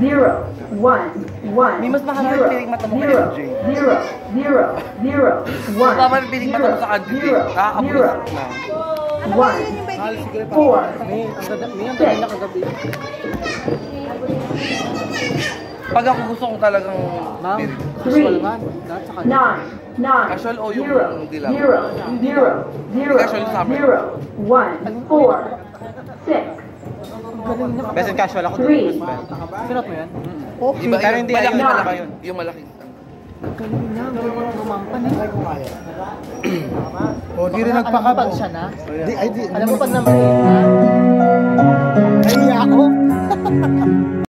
zero, one, one, May mas mahaba yung zero, piling mata mo kay zero, MJ. zero, zero, zero, one, Mahaba yung piling mata mo sa zero, Ah, ako zero, na. one, four, six, Pag ako gusto ko talagang Ma'am, three, nine, nine, Casual o yung zero, dilaw? zero, zero, zero, Casual summer. zero, one, four, six, Galing. Best in casual ako din. Sinot mo yan? Okay. Diba, Pero hindi malaki, yun. Malaki yun. Yung malaki. Galing na. Gumampan na. O, di rin nagpakabo. Alam siya na? Di, ay, di. Alam mo pag number 8 na? Ay, ako.